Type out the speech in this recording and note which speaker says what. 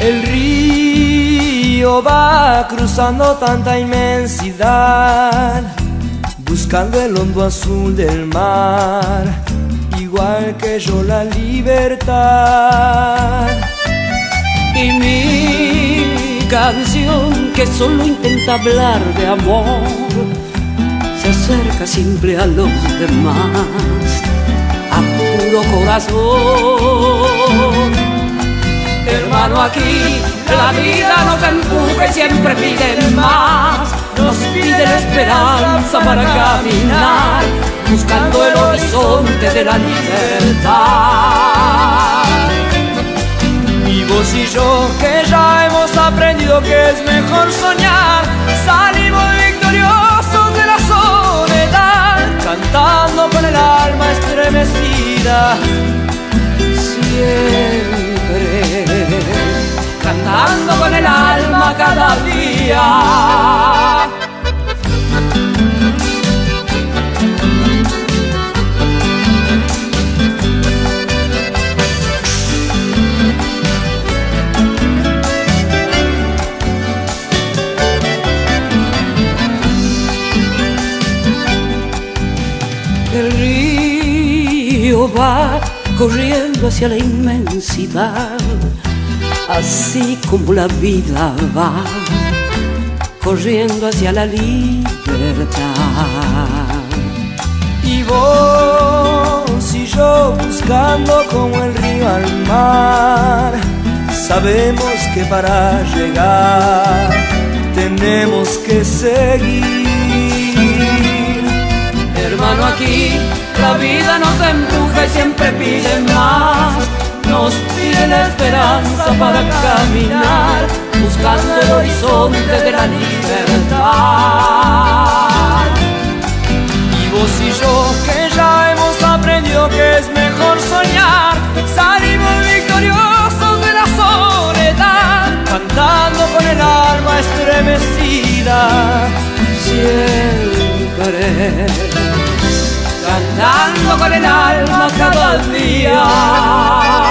Speaker 1: río va cruzando tanta inmensidad, buscando el hondo azul del mar, igual que yo la libertad.
Speaker 2: Y mi canción que solo intenta hablar de amor, se acerca simple a los demás, a puro corazón aquí la vida nos empuja y siempre pide más. Nos pide esperanza para caminar, buscando el horizonte de la libertad.
Speaker 1: Y vos y yo, que ya hemos aprendido que es mejor soñar, salimos victoriosos de la soledad, cantando con el alma estremecida. Siempre
Speaker 2: día. El río va corriendo hacia la inmensidad, así como la vida va corriendo hacia la libertad.
Speaker 1: Y vos y yo buscando como el río al mar, sabemos que para llegar tenemos que seguir.
Speaker 2: Hermano, aquí la vida nos empuja y siempre pide más. Nos pide la esperanza para caminar, buscando el horizonte de la libertad.
Speaker 1: Y vos y yo que ya hemos aprendido que es mejor soñar, salimos victoriosos de la soledad, cantando con el alma estremecida.
Speaker 2: Siempre cantando con el alma cada día.